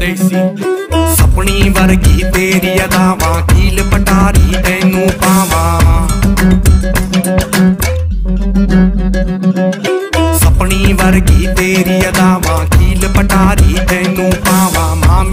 ਦੇਸੀ ਸਪਣੀ ਵਰਗੀ ਤੇਰੀ ਅਦਾਵਾਂ, ਕੀਲ ਪਟਾਰੀ ਤੈਨੂੰ ਪਾਵਾਂ। ਸਪਣੀ ਵਰਗੀ ਤੇਰੀ ਅਦਾਵਾਂ, ਕੀਲ ਪਟਾਰੀ ਤੈਨੂੰ